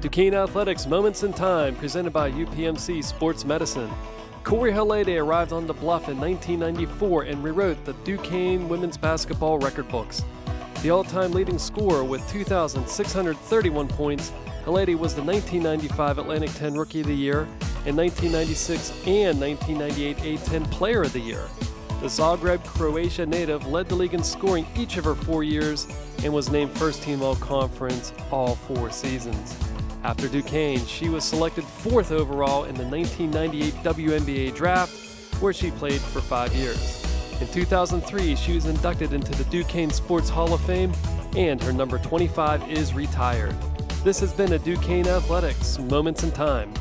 Duquesne Athletics Moments in Time, presented by UPMC Sports Medicine. Korie Hlede arrived on the bluff in 1994 and rewrote the Duquesne women's basketball record books. The all time leading scorer with 2,631 points, Halede was the 1995 Atlantic 10 Rookie of the Year and 1996 and 1998 A10 Player of the Year. The Zagreb, Croatia native led the league in scoring each of her four years and was named first team all conference all four seasons. After Duquesne, she was selected fourth overall in the 1998 WNBA draft, where she played for five years. In 2003, she was inducted into the Duquesne Sports Hall of Fame, and her number 25 is retired. This has been a Duquesne Athletics Moments in Time.